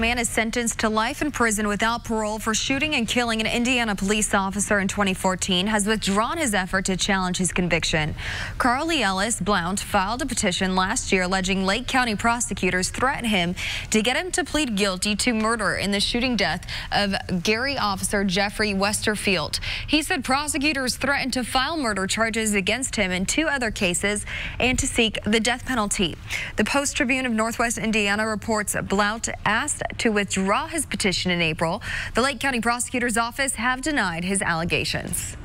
man is sentenced to life in prison without parole for shooting and killing an Indiana police officer in 2014 has withdrawn his effort to challenge his conviction. Carl Ellis Blount filed a petition last year alleging Lake County prosecutors threatened him to get him to plead guilty to murder in the shooting death of Gary officer Jeffrey Westerfield. He said prosecutors threatened to file murder charges against him in two other cases and to seek the death penalty. The Post Tribune of Northwest Indiana reports Blount asked to withdraw his petition in April. The Lake County Prosecutor's Office have denied his allegations.